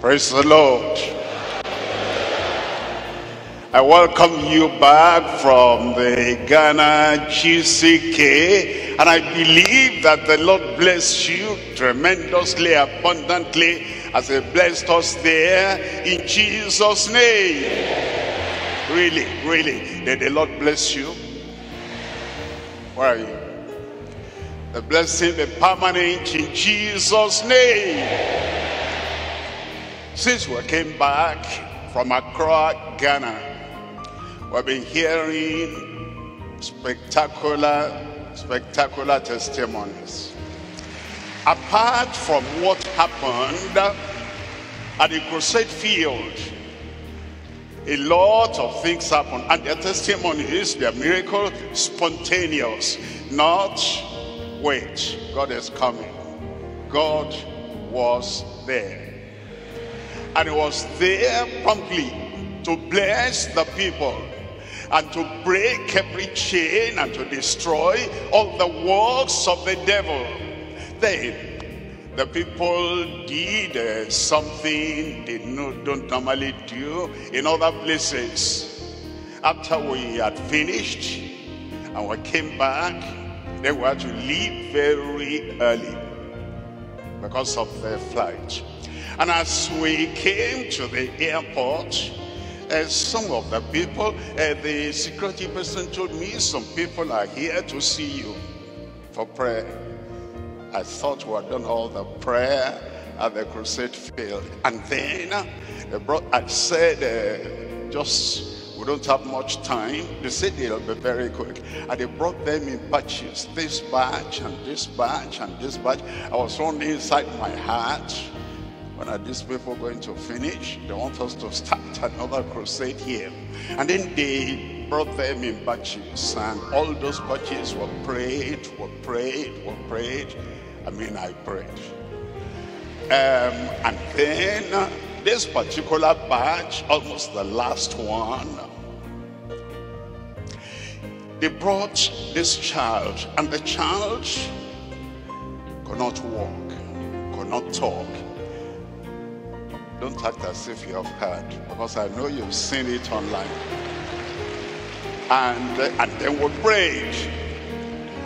Praise the Lord. I welcome you back from the Ghana GCK and I believe that the Lord bless you tremendously, abundantly as he blessed us there in Jesus' name. Really, really, did the Lord bless you? Where are you? The blessing, the permanent in Jesus' name. Since we came back from Accra, Ghana, we've been hearing spectacular, spectacular testimonies. Apart from what happened at the crusade field, a lot of things happened and their testimonies, their miracle, spontaneous. Not, wait, God is coming. God was there and he was there promptly to bless the people and to break every chain and to destroy all the works of the devil. Then the people did uh, something they no, don't normally do in other places. After we had finished and we came back, they were to leave very early because of the flight. And as we came to the airport, uh, some of the people, uh, the security person told me, some people are here to see you for prayer. I thought we had done all the prayer at the crusade field. And then uh, they brought, I said, uh, just, we don't have much time. They said they'll be very quick. And they brought them in batches, this batch and this batch and this batch. I was thrown inside my heart. When are these people going to finish? They want us to start another crusade here. And then they brought them in batches. And all those batches were prayed, were prayed, were prayed. I mean, I prayed. Um, and then this particular batch, almost the last one, they brought this child. And the child could not walk, could not talk don't act as if you have heard, because I know you've seen it online. And, uh, and then we prayed.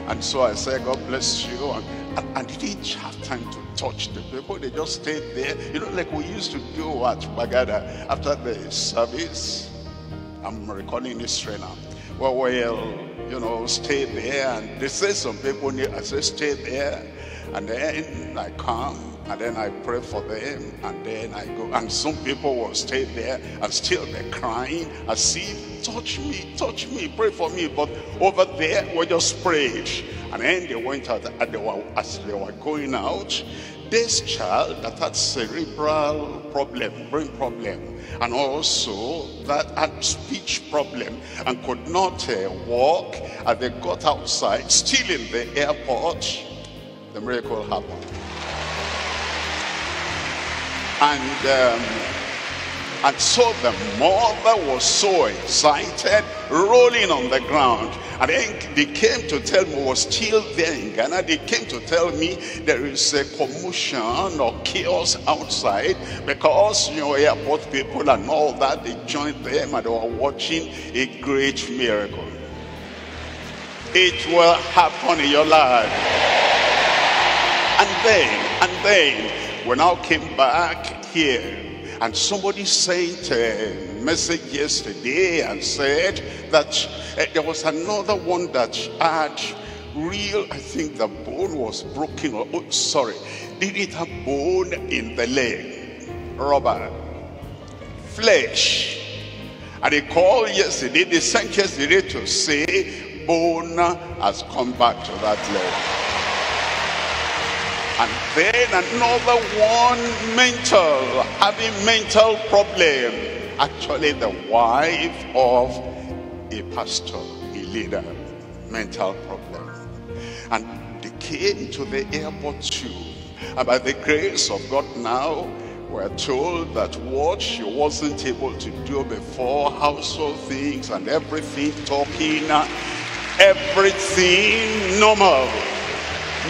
And so I said, God bless you. And, and, and didn't have time to touch the people. They just stayed there. You know, like we used to do at Gbagada after the service. I'm recording this now. Well, we'll, you know, stay there. And they say some people, I say, stay there. And then I come and then I pray for them and then I go and some people will stay there and still they're crying and see touch me touch me pray for me but over there we just prayed and then they went out and they were, as they were going out this child that had cerebral problem brain problem and also that had speech problem and could not uh, walk and they got outside still in the airport. The miracle happened. And, um, and so the mother was so excited, rolling on the ground. And then they came to tell me, was still there in Ghana, they came to tell me there is a commotion or chaos outside because, you know, airport people and all that, they joined them and they were watching a great miracle. It will happen in your life. And then, and then, we now came back here and somebody sent a message yesterday and said that uh, there was another one that had real, I think the bone was broken, or, oh, sorry, did it have bone in the leg? Rubber, flesh. And they called yesterday, they sent yesterday to say bone has come back to that leg. And then another one mental, having mental problem. Actually the wife of a pastor, a leader, mental problem. And they came to the airport too. And by the grace of God now, we're told that what she wasn't able to do before, household things and everything, talking, uh, everything normal,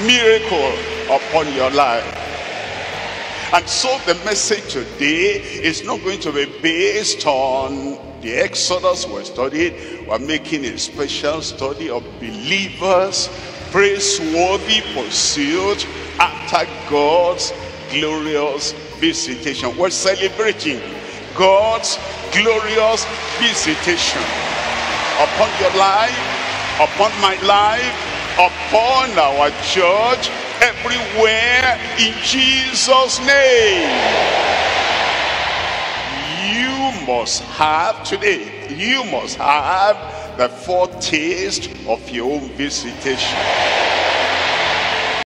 miracle upon your life. And so the message today is not going to be based on the Exodus we studied. We're making a special study of believers, praiseworthy pursuit after God's glorious visitation. We're celebrating God's glorious visitation upon your life, upon my life, upon our church, everywhere in Jesus' name you must have today, you must have the foretaste of your own visitation.